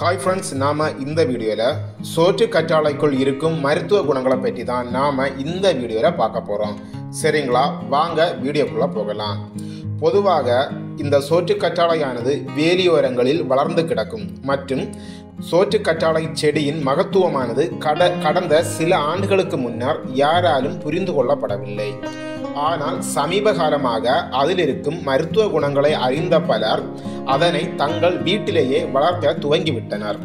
Hi friends நாம் இந்த வீடியோவில் சோற்று கற்றாழைக்குள் இருக்கும் மருத்துவ குணங்களை பற்றி தான் நாம் இந்த வீடியோவில் பார்க்க போகிறோம் சரிங்களா? வாங்க வீடியோக்குள்ளே போகலாம். பொதுவாக இந்த சோற்று கற்றாழையானது வேலியோரங்களில் வளர்ந்து கிடக்கும் மற்றும் சோற்று கற்றாழை செடியின் மகத்துவமானது கட கடந்த சில ஆண்டுகளுக்கு முன்னர் யாராலும் புரிந்து கொள்ளப்படவில்லை. ஆனால் சமீபகாலமாக அதில் இருக்கும் மருத்துவ குணங்களை அறிந்த பலர் அதனை தங்கள் வீட்டிலேயே வளர்க்க துவங்கிவிட்டனர்.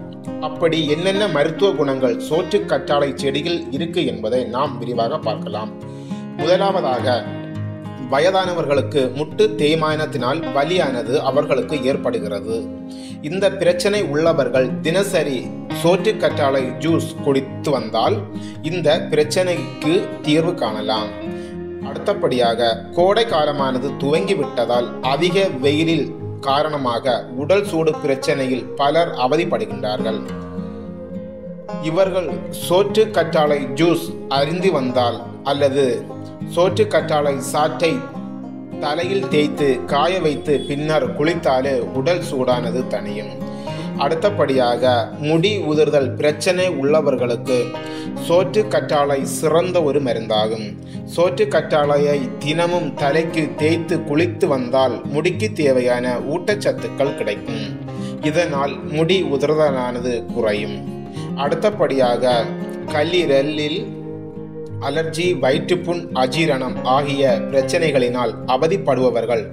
அப்படி என்னென்ன மருத்துவ குணங்கள் சோற்று கற்றாழை செடியில் இருக்கு என்பதை நாம் விரிவாக பார்க்கலாம். முதலாவதாக வயதானவர்களுக்கு முட்டு தேய்மானத்தினால் வலியானது அவர்களுக்கு ஏற்படுகிறது. இந்த பிரச்சனை உள்ளவர்கள் தினசரி சோற்று கற்றாழை ஜூஸ் குடித்து வந்தால் இந்த பிரச்சனைக்கு தீர்வு காணலாம். அடுத்தபடியாக கோடை காலமானது துவங்கிவிட்டதால் அதிக வெயிலில் காரணமாக உடல் சூடு பிரச்சனையில் பலர் அவதிப்படுகின்றார்கள். இவர்கள் சோற்று கற்றாழை ஜூஸ் அருந்தி வந்தால் அல்லது சோற்று கற்றாழை சாற்றை தலையில் தேய்த்து காய வைத்து பின்னர் குளித்தாலே உடல் சூடானது தனியும் அடுத்தபடியாக முடி உதிர்தல் பிரச்சனை உள்ளவர்களுக்கு சோற்று கற்றாழை சிறந்த ஒரு மருந்தாகும். சோற்றுக்கற்றாழையை தினமும் தலைக்கு தேய்த்து குளித்து வந்தால் முடிக்கு தேவையான ஊட்டச்சத்துக்கள் கிடைக்கும். இதனால் முடி உதிர்தலானது குறையும். அடுத்தபடியாக கல்லீரலில் அலர்ஜி வயிற்றுப்புண் அஜீரணம் ஆகிய பிரச்சனைகளினால் அவதிப்படுபவர்கள்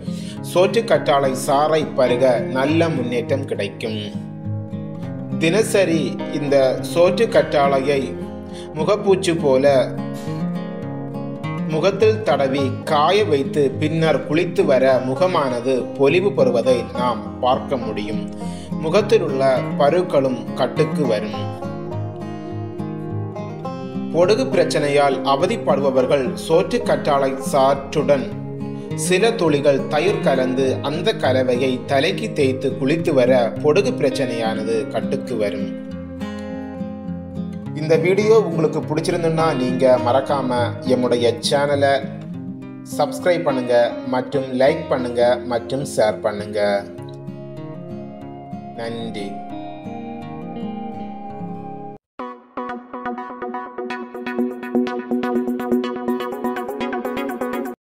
சோற்று கற்றாழை சாறை பருக நல்ல முன்னேற்றம் கிடைக்கும். தினசரி இந்த சோற்றுக்கற்றாழையை முகப்பூச்சு போல முகத்தில் தடவி காய வைத்து பின்னர் குளித்து வர முகமானது பொலிவு பெறுவதை நாம் பார்க்க முடியும். முகத்தில் உள்ள பருக்களும் கட்டுக்கு வரும். பொடுகு பிரச்சனையால் அவதிப்படுபவர்கள் சோற்றுக்கற்றாழை சாற்றுடன் சில துளிகள் தயிர் கலந்து அந்த கலவையை தலைக்கு தேய்த்து குளித்து வர பொடுகு பிரச்சனையானது கட்டுக்கு வரும். இந்த வீடியோ உங்களுக்கு பிடிச்சிருந்துன்னா நீங்கள் மறக்காமல் என்னுடைய சேனலை சப்ஸ்கிரைப் பண்ணுங்கள் மற்றும் லைக் பண்ணுங்கள் மற்றும் ஷேர் பண்ணுங்கள் நன்றி.